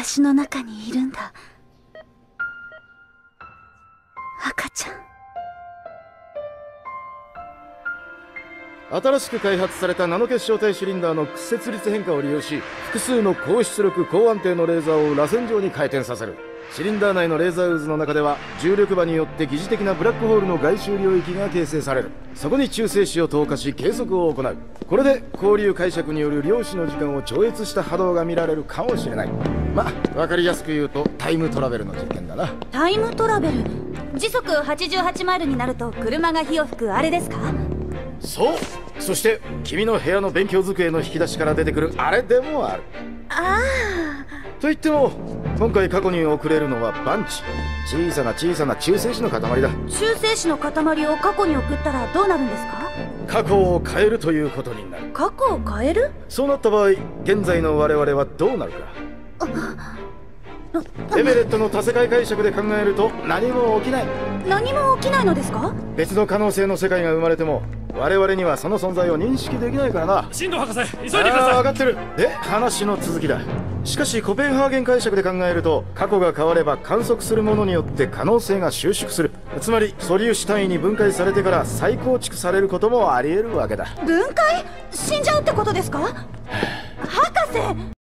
私の中にいるんだ。赤ちゃん。新しく開発されたナノ結晶体シリンダーの屈折率変化を利用し複数の高出力高安定のレーザーを螺旋状に回転させる。シリンダー内のレーザー渦の中では重力場によって疑似的なブラックホールの外周領域が形成される。そこに中性子を投下し計測を行う。これで交流解釈による量子の時間を超越した波動が見られるかもしれない。まあ分かりやすく言うとタイムトラベルの実験だな。タイムトラベル？時速88マイルになると車が火を吹くあれですか？そう。そして君の部屋の勉強机の引き出しから出てくるあれでもある。あと言っても今回過去に送れるのはバンチ。小さな小さな中性子の塊だ。あ中性子の塊を過去に送ったらどうなるんですか？過去を変えるということになる。過去を変える？そうなった場合現在の我々はどうなるか。エベレットの多世界解釈で考えると何も起きない。何も起きないのですか？別の可能性の世界が生まれても我々にはその存在を認識できないからな。進藤博士急いでくだああさ分かってる。で話の続きだ。しかしコペンハーゲン解釈で考えると過去が変われば観測するものによって可能性が収縮する。つまり素粒子単位に分解されてから再構築されることもあり得るわけだ。分解？死んじゃうってことですか？博士